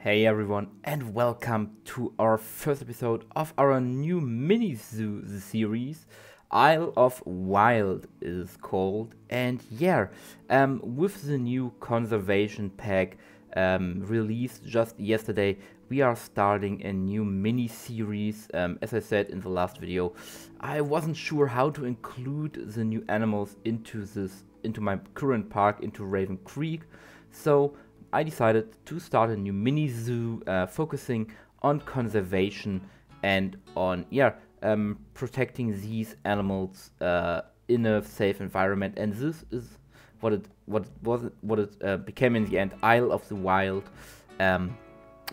Hey everyone, and welcome to our first episode of our new mini zoo series. Isle of Wild is called, and yeah, um, with the new conservation pack um, released just yesterday, we are starting a new mini series. Um, as I said in the last video, I wasn't sure how to include the new animals into this, into my current park, into Raven Creek, so I decided to start a new mini zoo uh, focusing on conservation and on yeah um, protecting these animals uh, in a safe environment. And this is what it what it was what it uh, became in the end Isle of the Wild. Um,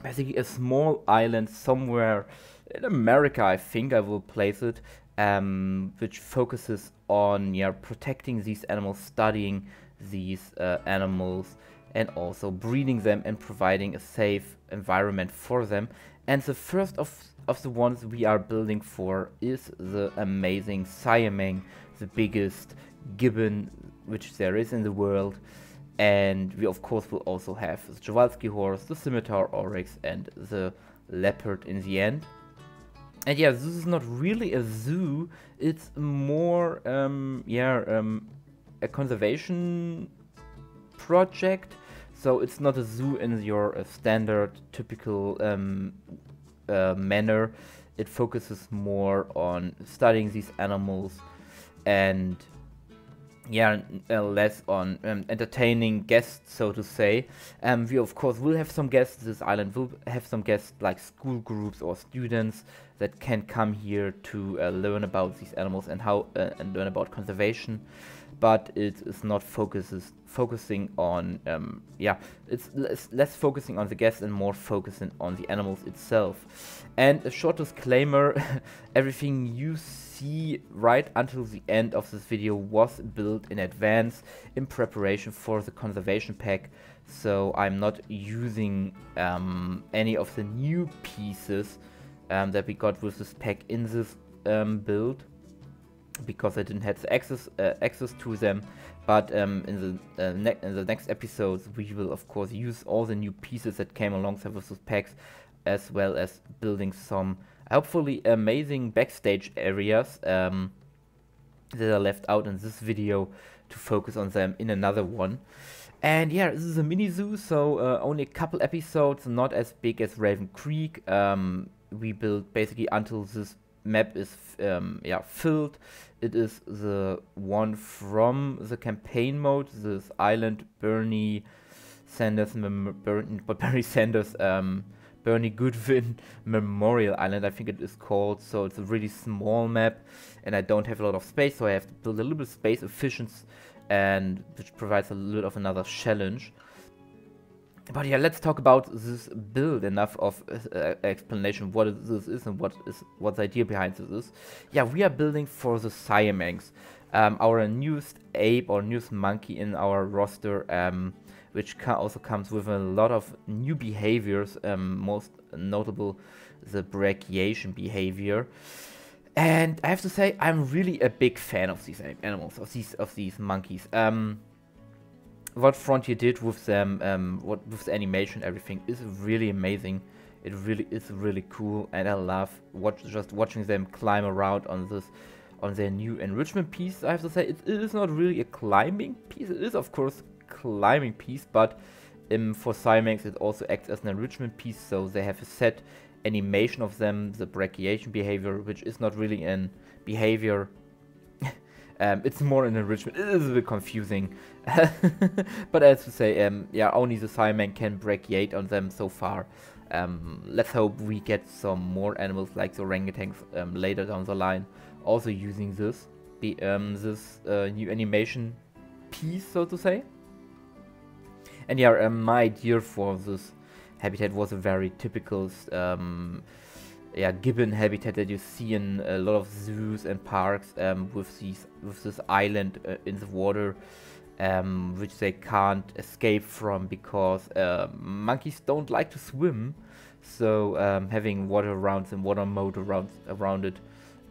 basically a small island somewhere in America I think I will place it um, which focuses on yeah protecting these animals studying these uh, animals and also breeding them and providing a safe environment for them. And the first of, of the ones we are building for is the amazing Siamang, the biggest gibbon which there is in the world. And we of course will also have the Przewalski horse, the scimitar oryx and the leopard in the end. And yeah, this is not really a zoo, it's more, um, yeah, um, a conservation project so it's not a zoo in your uh, standard, typical um, uh, manner. It focuses more on studying these animals and yeah, uh, less on um, entertaining guests, so to say. Um, we of course will have some guests. This island will have some guests like school groups or students that can come here to uh, learn about these animals and how uh, and learn about conservation but it is not focuses focusing on um, yeah it's less, less focusing on the guests and more focusing on the animals itself. And a short disclaimer everything you see right until the end of this video was built in advance in preparation for the conservation pack. So I'm not using um, any of the new pieces um, that we got with this pack in this um, build because I didn't have access uh, access to them. But um, in the uh, in the next episodes, we will of course use all the new pieces that came alongside with those packs, as well as building some hopefully amazing backstage areas um, that are left out in this video to focus on them in another one. And yeah, this is a mini zoo, so uh, only a couple episodes, not as big as Raven Creek. Um, we built basically until this map is um, yeah filled. It is the one from the campaign mode. This island Bernie Sanders, Bernie, Bernie Sanders, um, Bernie Goodwin Memorial Island. I think it is called. So it's a really small map, and I don't have a lot of space, so I have to build a little bit space efficient, and which provides a little of another challenge. But yeah, let's talk about this build. Enough of uh, explanation what this is and what is what's the idea behind this is. Yeah, we are building for the Siamangs, um, our newest ape or newest monkey in our roster, um, which also comes with a lot of new behaviors. Um, most notable, the brachiation behavior. And I have to say, I'm really a big fan of these animals, of these of these monkeys. Um, what Frontier did with them, um, what with the animation, everything is really amazing. It really is really cool, and I love watch just watching them climb around on this, on their new enrichment piece. I have to say, it, it is not really a climbing piece. It is of course climbing piece, but um, for Siamangs it also acts as an enrichment piece. So they have a set animation of them, the brachiation behavior, which is not really an behavior um, it's more an enrichment. It is a bit confusing. but as to say, um, yeah, only the Siamang can break brachiate on them so far. Um, let's hope we get some more animals like the orangutans um, later down the line. Also using this, the, um, this uh, new animation piece, so to say. And yeah, um, my idea for this habitat was a very typical yeah, gibbon habitat that you see in a lot of zoos and parks um, with these with this island uh, in the water, um, which they can't escape from because uh, monkeys don't like to swim. So um, having water around and water mode around around it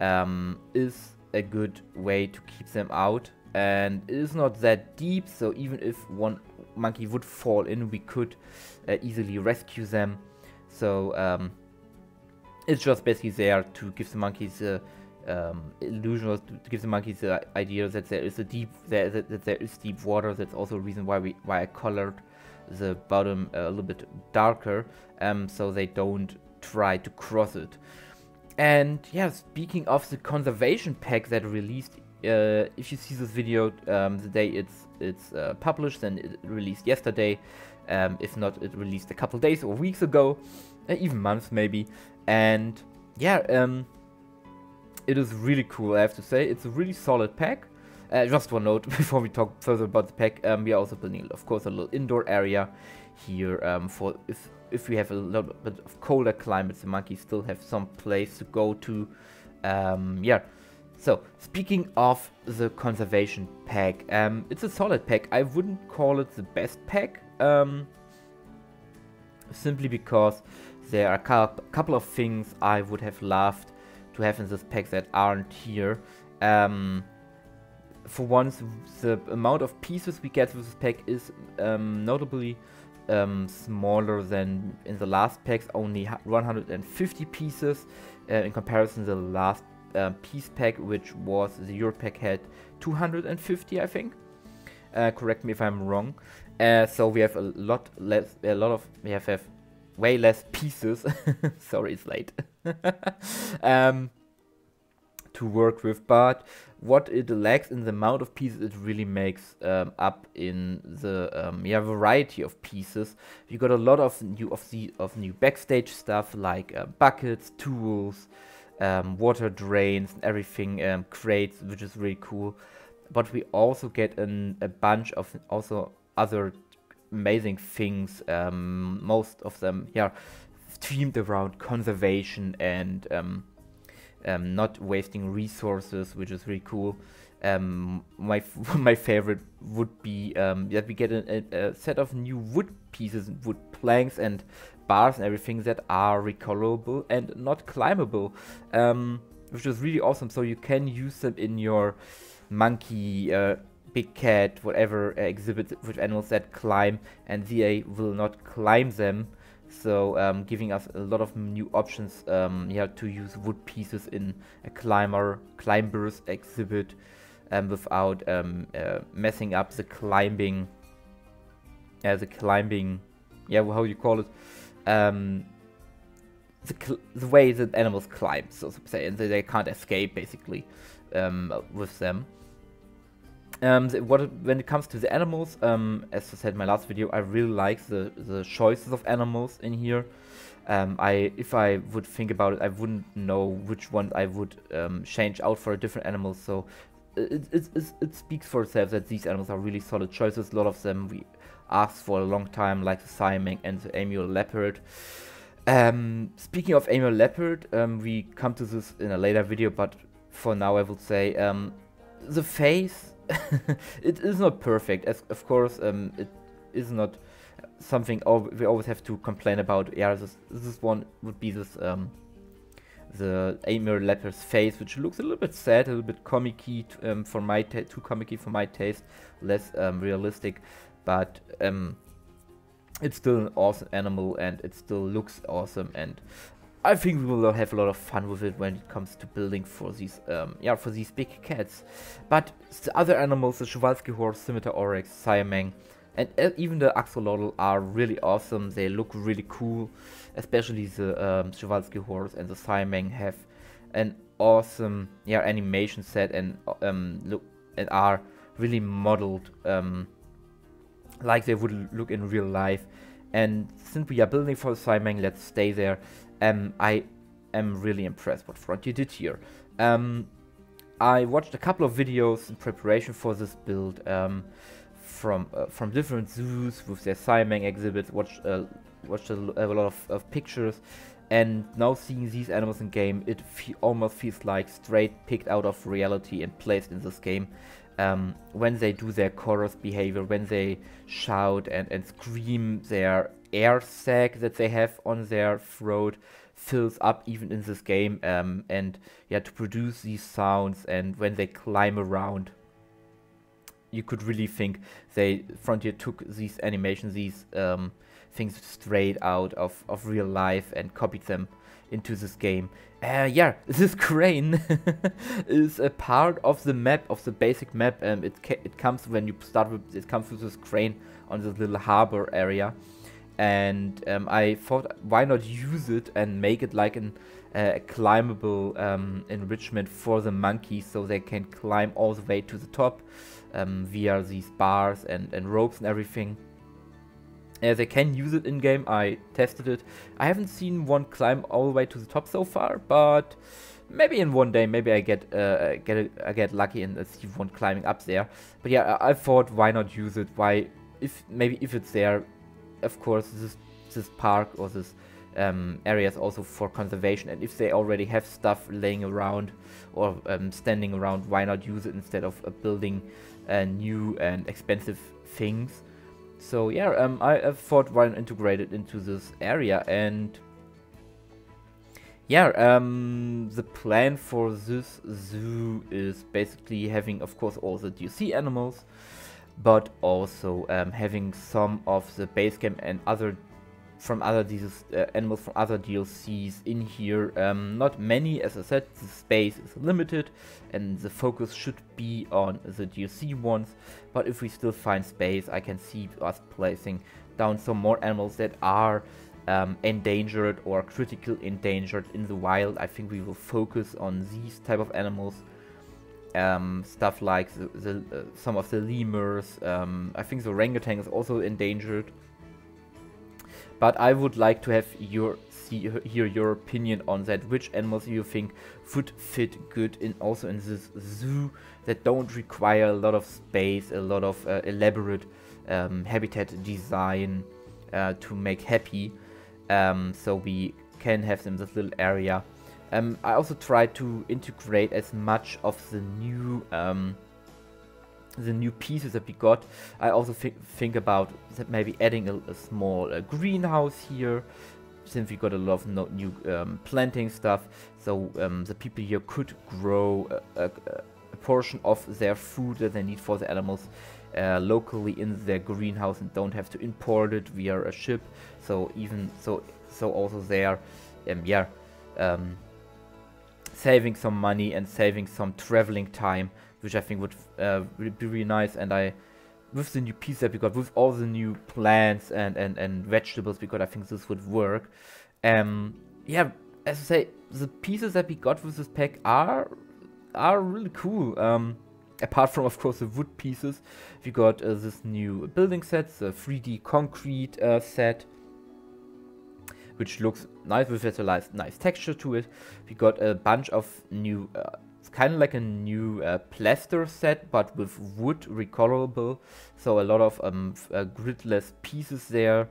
um, is a good way to keep them out. And it is not that deep, so even if one monkey would fall in, we could uh, easily rescue them. So um, it's just basically there to give the monkeys the um, illusion, to, to give the monkeys the idea that there is a deep, there, that, that there is deep water. That's also a reason why we why I colored the bottom a little bit darker, um, so they don't try to cross it. And yeah, speaking of the conservation pack that released, uh, if you see this video um, the day it's it's uh, published, then it released yesterday. Um, if not, it released a couple days or weeks ago, uh, even months maybe. And yeah, um, it is really cool. I have to say, it's a really solid pack. Uh, just one note before we talk further about the pack, um, we are also building, of course, a little indoor area here um, for if if we have a little bit of colder climates, the monkeys still have some place to go to. Um, yeah. So speaking of the conservation pack, um, it's a solid pack. I wouldn't call it the best pack, um, simply because there are a couple of things I would have loved to have in this pack that aren't here. Um, for once, the amount of pieces we get with this pack is um, notably um, smaller than in the last packs, only 150 pieces. Uh, in comparison, to the last uh, piece pack, which was the Euro pack, had 250, I think. Uh, correct me if I'm wrong. Uh, so we have a lot less, a lot of, we have, have way less pieces. Sorry, it's late. um, to work with, but what it lacks in the amount of pieces it really makes um, up in the um, yeah variety of pieces. You got a lot of new of the of new backstage stuff like uh, buckets, tools, um, water drains, and everything, um, crates, which is really cool. But we also get an, a bunch of also other amazing things. Um, most of them, yeah, themed around conservation and um, um, not wasting resources, which is really cool. Um, my my favorite would be um, that we get a, a, a, set of new wood pieces, wood planks and bars and everything that are recolorable and not climbable, um, which is really awesome. So you can use them in your monkey, uh, big cat, whatever uh, exhibit with animals that climb, and they will not climb them. So um, giving us a lot of new options um, yeah, to use wood pieces in a climber climbers exhibit um, without um, uh, messing up the climbing uh, the climbing yeah how you call it um, the, the way that animals climb so to say and they can't escape basically um, with them um, the, what when it comes to the animals, um, as I said in my last video, I really like the the choices of animals in here. Um, I if I would think about it, I wouldn't know which one I would um, change out for a different animal. So it, it, it, it, speaks for itself that these animals are really solid choices. A lot of them we asked for a long time, like the Siamang and the Amur leopard. Um, speaking of Amur leopard, um, we come to this in a later video, but for now I would say the face it is not perfect, as of course um, it is not something we always have to complain about. Yeah, this, this one would be this um, the Amur Leopard's face, which looks a little bit sad, a little bit comic-y um, for my too comic for my taste, less um, realistic, but um, it's still an awesome animal and it still looks awesome and I think we will have a lot of fun with it when it comes to building for these, um, yeah, for these big cats. But the other animals, the Przewalski horse, Scimitar Oryx, Siamang, and uh, even the axolotl are really awesome. They look really cool, especially the um, horse and the Siamang have an awesome, yeah, animation set and um, look and are really modeled um, like they would look in real life. And since we are building for the Siamang, let's stay there um, I am really impressed what Frontier did here. Um, I watched a couple of videos in preparation for this build um, from uh, from different zoos with their Siamang exhibits. Watched uh, watched a, a lot of, of, pictures, and now seeing these animals in game, it fe almost feels like straight picked out of reality and placed in this game. Um, when they do their chorus behavior, when they shout and, and scream their air sac that they have on their throat fills up even in this game um, and yeah to produce these sounds and when they climb around you could really think they Frontier took these animations, these um, things straight out of, of real life and copied them into this game. Uh, yeah, this crane is a part of the map, of the basic map. Um, it it comes when you start with, it comes with this crane on this little harbor area. And um, I thought, why not use it and make it like an uh, climbable um, enrichment for the monkeys so they can climb all the way to the top um, via these bars and, and ropes and everything. Uh, they can use it in game. I tested it. I haven't seen one climb all the way to the top so far, but maybe in one day, maybe I get uh, get a, I get lucky and uh, see one climbing up there. But yeah, I, I, thought why not use it? Why if maybe if it's there, of course this this park or this um, areas also for conservation. And if they already have stuff laying around or um, standing around why not use it instead of uh, building uh, new and expensive things? So yeah um, I, I thought why not integrate it into this area. And yeah um, the plan for this zoo is basically having of course all the DLC animals but also um, having some of the base game and other from other these uh, animals from other DLCs in here. Um, not many, as I said, the space is limited and the focus should be on the DLC ones. But if we still find space, I can see us placing down some more animals that are um, endangered or critically endangered in the wild. I think we will focus on these type of animals. Um, stuff like the, the uh, some of the lemurs. Um, I think the orangutan is also endangered. But I would like to have your see hear your opinion on that. Which animals you think would fit good in also in this zoo that don't require a lot of space, a lot of uh, elaborate um, habitat design uh, to make happy. Um, so we can have them this little area. Um, I also try to integrate as much of the new um, the new pieces that we got. I also th think about maybe adding a, a small uh, greenhouse here, since we got a lot of no new um, planting stuff. So um, the people here could grow a, a, a, portion of their food that they need for the animals uh, locally in their greenhouse and don't have to import it via a ship. So even so, so also there, um, yeah, um, saving some money and saving some traveling time which I think would uh, be really nice. And I, with the new piece that we got, with all the new plants and, and, and vegetables we got, I think this would work. Um, yeah, as I say, the pieces that we got with this pack are are really cool. Um, apart from, of course, the wood pieces, we got uh, this new building set, the 3D concrete uh, set, which looks nice with a nice, nice texture to it. We got a bunch of new uh, kind of like a new uh, plaster set, but with wood recolorable. So a lot of um, uh, gridless pieces there.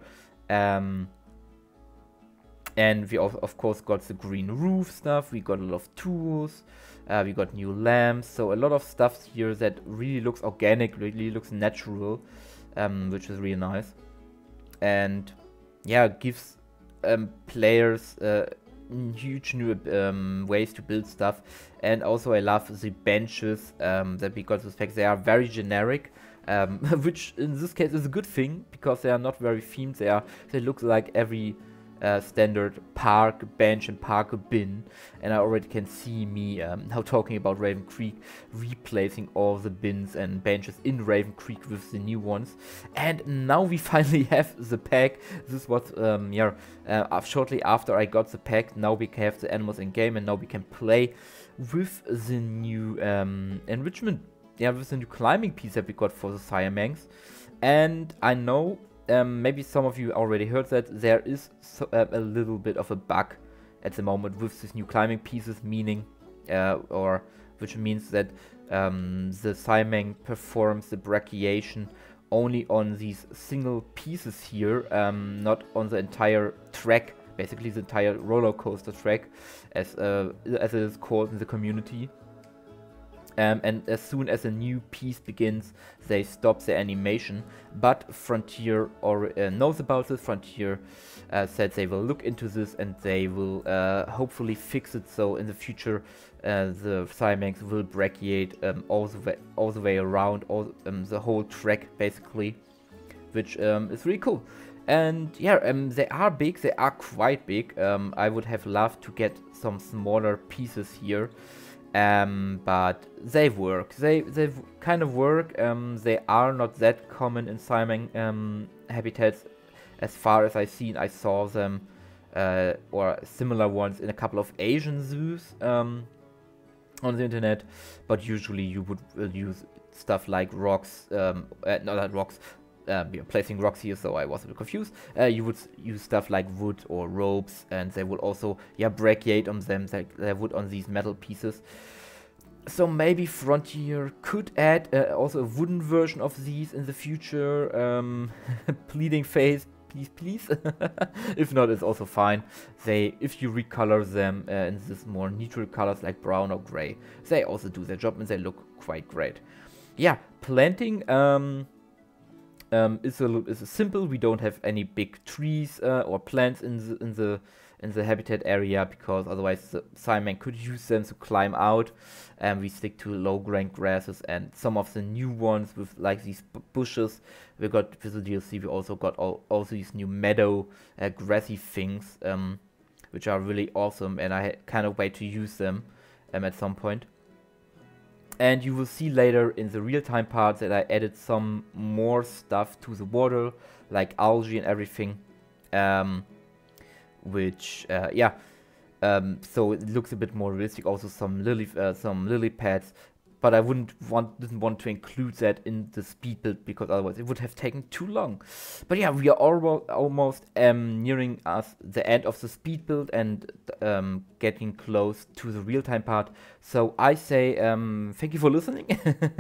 Um, and we of, of course got the green roof stuff. We got a lot of tools. Uh, we got new lamps. So a lot of stuff here that really looks organic, really looks natural, um, which is really nice. And yeah, gives um, players uh, huge new um, ways to build stuff. And also I love the benches um, that we got pack they are very generic um, which in this case is a good thing because they are not very themed. They are they look like every uh, standard park bench and park bin and I already can see me um, now talking about Raven Creek replacing all the bins and benches in Raven Creek with the new ones. And now we finally have the pack. This was um, yeah uh, shortly after I got the pack now we have the animals in game and now we can play with the new um, enrichment yeah with the new climbing piece that we got for the Siamangs and I know um, maybe some of you already heard that there is so, uh, a little bit of a bug at the moment with these new climbing pieces, meaning, uh, or which means that um, the Siamang performs the brachiation only on these single pieces here, um, not on the entire track, basically the entire roller coaster track, as uh, as it is called in the community. Um, and as soon as a new piece begins, they stop the animation. But Frontier or uh, knows about this. Frontier uh, said they will look into this and they will uh, hopefully fix it so in the future uh, the Siamangs will brachiate um, all the way all the way around all um, the whole track basically, which um, is really cool. And yeah, um, they are big. They are quite big. Um, I would have loved to get some smaller pieces here. Um, but they work. They they kind of work. Um, they are not that common in Siamangs um, habitats, as far as I've seen. I saw them uh, or similar ones in a couple of Asian zoos um, on the internet, but usually you would uh, use stuff like rocks, um, uh, not rocks, um, you're placing rocks here, so I was a bit confused. Uh, you would use stuff like wood or ropes, and they would also, yeah, brachiate on them, they, they would on these metal pieces. So maybe Frontier could add uh, also a wooden version of these in the future. Um, pleading face, please, please. if not, it's also fine. They, if you recolor them uh, in this more neutral colors like brown or gray, they also do their job and they look quite great. Yeah, planting. Um, um, is a is simple. We don't have any big trees uh, or plants in the in the in the habitat area because otherwise the Siamangs could use them to climb out. And we stick to low growing grasses and some of the new ones with like these bushes. We got with the DLC. We also got all also these new meadow uh, grassy things, um, which are really awesome. And I kind of wait to use them um, at some point. And you will see later in the real-time part that I added some more stuff to the water, like algae and everything. Um, which, uh, yeah, um, so it looks a bit more realistic. Also some lily, uh, some lily pads but I wouldn't want didn't want to include that in the speed build because otherwise it would have taken too long. But yeah, we are almost almost um, nearing us the end of the speed build and um, getting close to the real time part. So I say um, thank you for listening.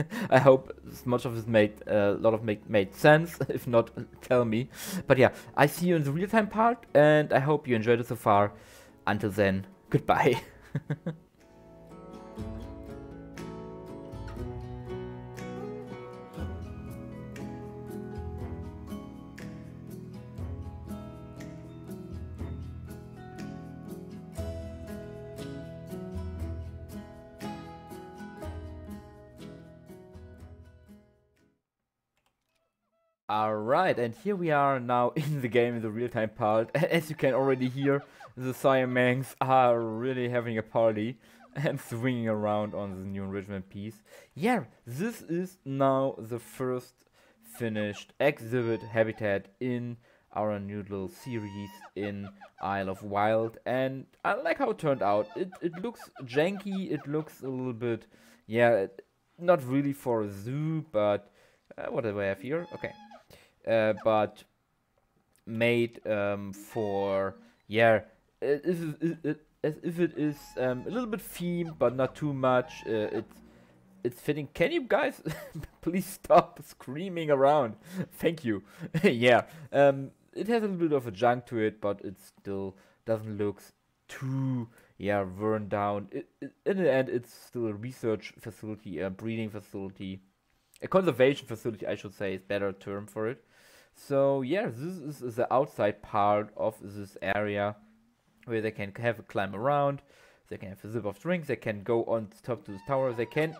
I hope much of this made a uh, lot of make, made sense. if not, tell me. But yeah, I see you in the real time part, and I hope you enjoyed it so far. Until then, goodbye. Alright, and here we are now in the game in the real-time part. As you can already hear, the Siamangs are really having a party and swinging around on the new enrichment piece. Yeah, this is now the first finished exhibit habitat in our new little series in Isle of Wild and I like how it turned out. It, it looks janky, it looks a little bit, yeah, not really for a zoo, but uh, what do I have here? Okay, uh, but made um, for yeah as if it is um, a little bit themed but not too much uh, it's it's fitting. Can you guys please stop screaming around? Thank you. Yeah um, it has a little bit of a junk to it but it still doesn't look too yeah worn down. It, it, in the end it's still a research facility a breeding facility a conservation facility i should say is better term for it so yeah, this is the outside part of this area where they can have a climb around. They can have a sip of drink. They can go on top to the tower. They can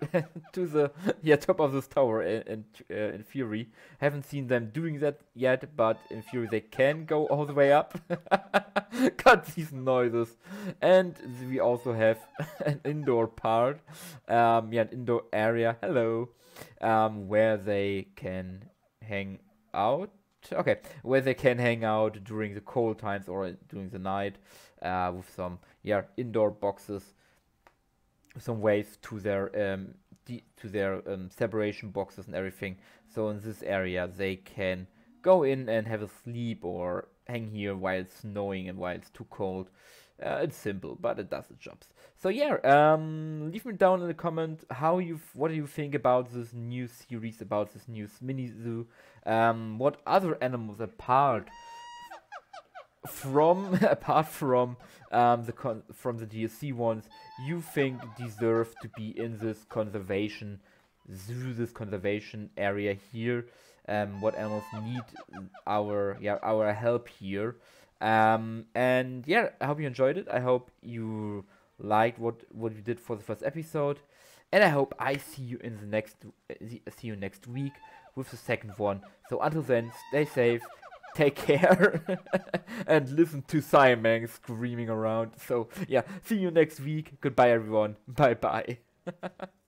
to the yeah top of this tower in in, uh, in, Fury. Haven't seen them doing that yet, but in Fury they can go all the way up. Cut these noises, and we also have an indoor part. Um, yeah, an indoor area. Hello, um, where they can hang out. Okay, where they can hang out during the cold times or during the night uh, with some yeah indoor boxes, some ways to their um, to their um, separation boxes and everything. So in this area they can go in and have a sleep or hang here while it's snowing and while it's too cold. Uh, it's simple, but it does the jobs. So yeah, um, leave me down in the comment how you what do you think about this new series about this new mini zoo. Um, what other animals apart from apart from um, the from the DLC ones you think deserve to be in this conservation zoo, this conservation area here. Um, what animals need our yeah our help here. Um, and yeah, I hope you enjoyed it. I hope you liked what what we did for the first episode, and I hope I see you in the next see you next week with the second one. So until then, stay safe take care and listen to Siamang screaming around. So yeah, see you next week. Goodbye everyone. Bye bye.